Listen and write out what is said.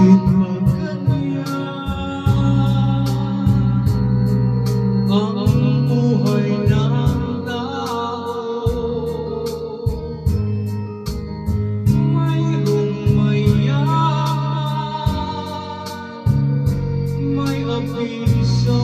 Bakit magkanya ang buhay ng tao? Mayroong mayaman, may apil sa